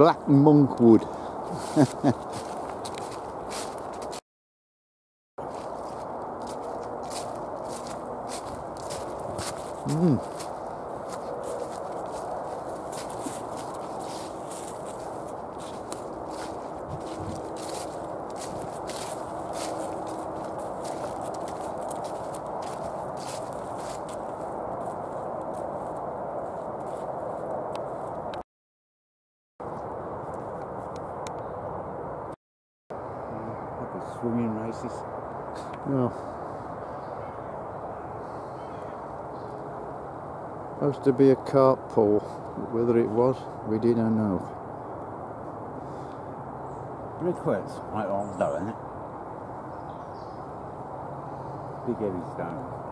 black monkwood. mm. Swimming races. No. Supposed to be a carp pole. Whether it was, we didn't know. Brickworks, right on though, isn't it? Big heavy stones.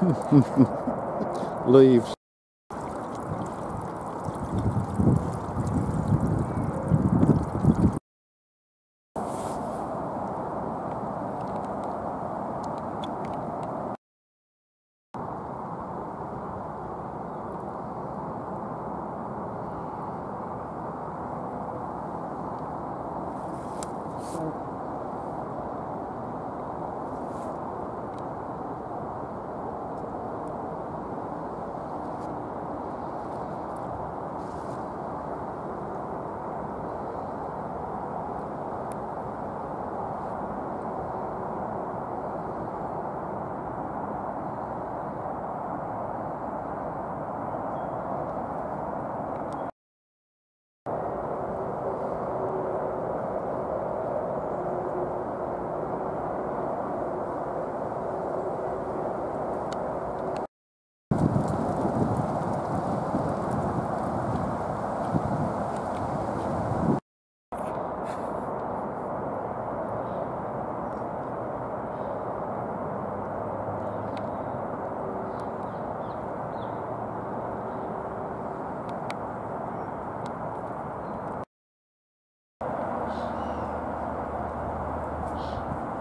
Leaves.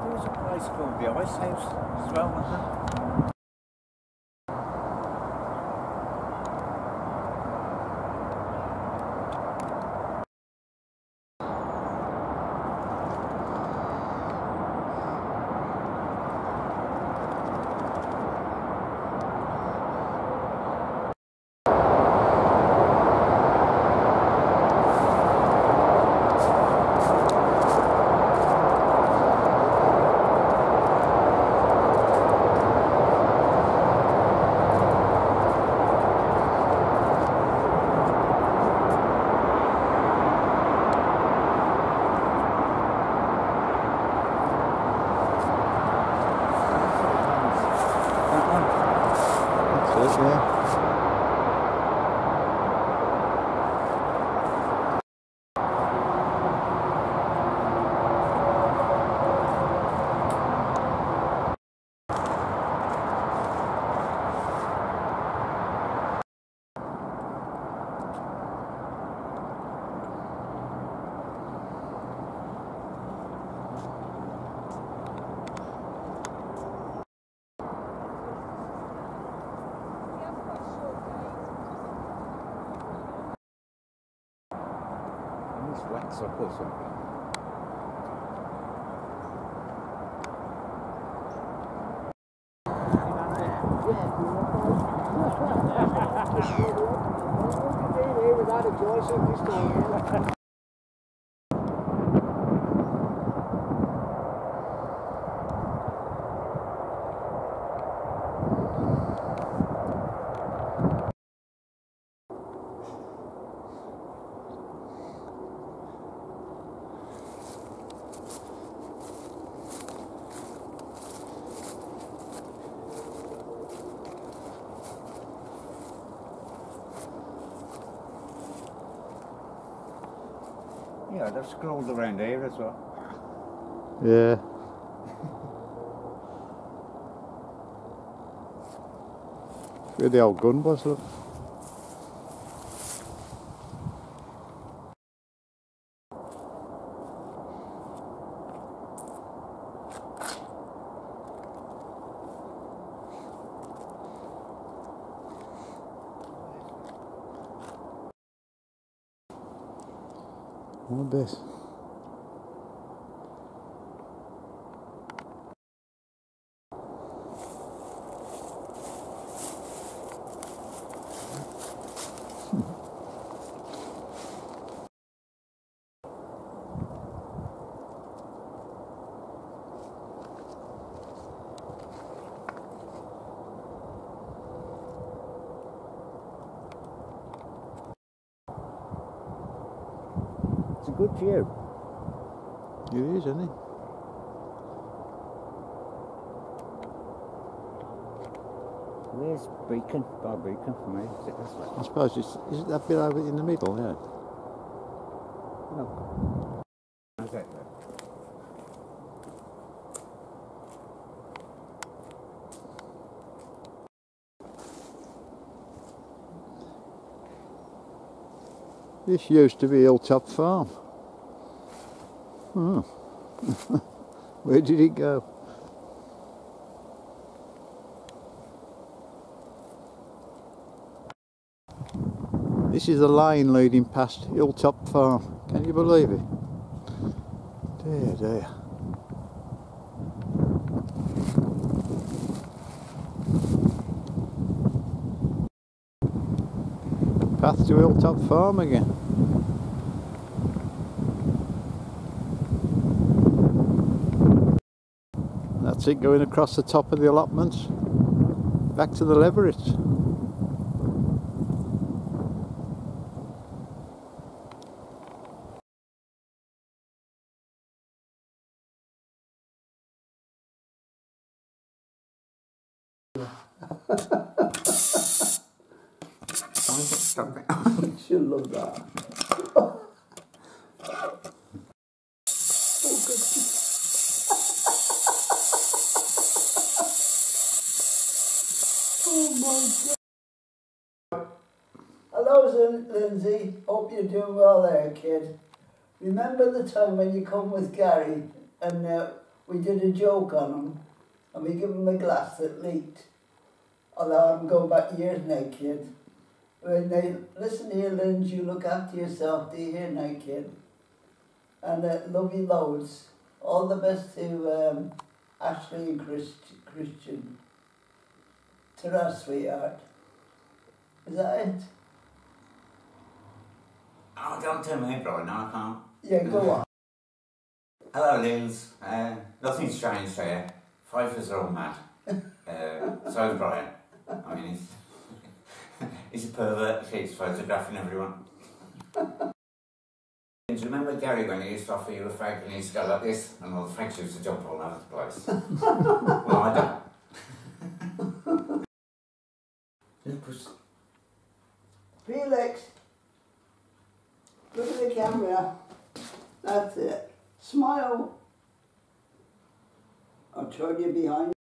There was a place called the Ice House as well, wax or something. without a at this Yeah, they've scrolled around here as well. Yeah. Where the old gun was, look. What a bit. It's a good view. It is, isn't it? Where's Beacon? By Beacon for me. Is it this way? I suppose it's is it that bit over in the middle, yeah. No. How's there? This used to be Hilltop Farm. Oh. Where did it go? This is a lane leading past Hilltop Farm. Can you believe it? Dear, dear. Path to Hilltop Farm again. It going across the top of the allotments. Back to the. Stop it. Love that. oh my god. Hello, Lin- Lindsay. Hope you're doing well there, kid. Remember the time when you come with Gary and uh, we did a joke on him and we give him a glass that leaked? Although I'm going back years now, kid. When they listen here, Lindsay, you look after yourself. Do you hear now, kid? And uh, love you loads. All the best to um, Ashley and Christ- Christian. Ta-ra, sweetheart. Is that it? Oh, don't tell me, bro. No, I can't. Yeah, go on. Hello, Linz. Uh, nothing strange here. Fifers are all mad. Uh, so is Brian. I mean, he's, he's a pervert. He keeps photographing everyone. Do you remember Gary when he used to offer you a fag and he used to go like this and all the fags used to jump all over the place? Turn you behind.